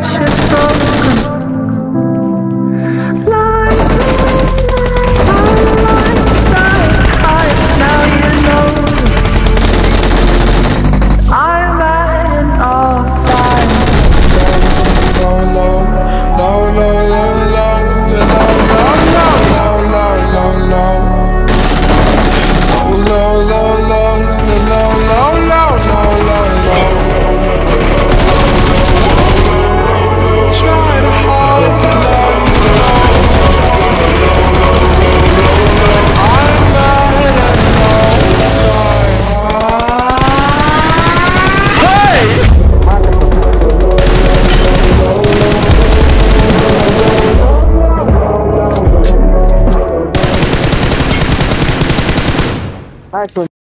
catch Actually